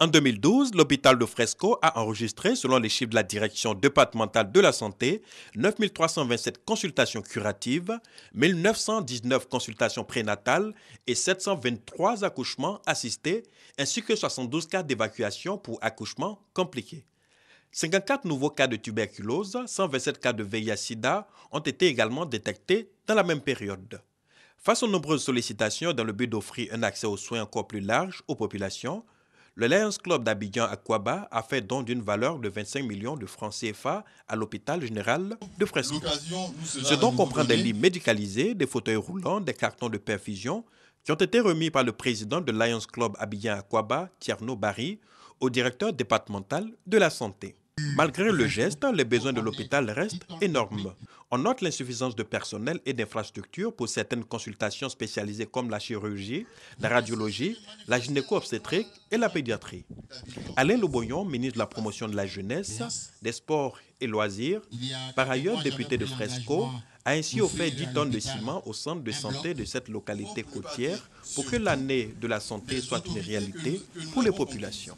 En 2012, l'hôpital de Fresco a enregistré, selon les chiffres de la direction départementale de la santé, 9 327 consultations curatives, 1919 consultations prénatales et 723 accouchements assistés, ainsi que 72 cas d'évacuation pour accouchements compliqués. 54 nouveaux cas de tuberculose, 127 cas de VIH-Sida ont été également détectés dans la même période. Face aux nombreuses sollicitations dans le but d'offrir un accès aux soins encore plus large aux populations, le Lions Club d'Abidjan à Kouaba a fait don d'une valeur de 25 millions de francs CFA à l'hôpital général de Fresco. Ce don comprend des lits médicalisés, des fauteuils roulants, des cartons de perfusion qui ont été remis par le président de Lions Club Abidjan à Kouaba, Tierno Barry, au directeur départemental de la santé. Malgré le geste, les besoins de l'hôpital restent énormes. On note l'insuffisance de personnel et d'infrastructures pour certaines consultations spécialisées comme la chirurgie, la radiologie, la gynéco-obstétrique et la pédiatrie. Alain Loboyon, ministre de la Promotion de la Jeunesse, des Sports et Loisirs, par ailleurs député de Fresco, a ainsi offert 10 tonnes de ciment au centre de santé de cette localité côtière pour que l'année de la santé soit une réalité pour les populations.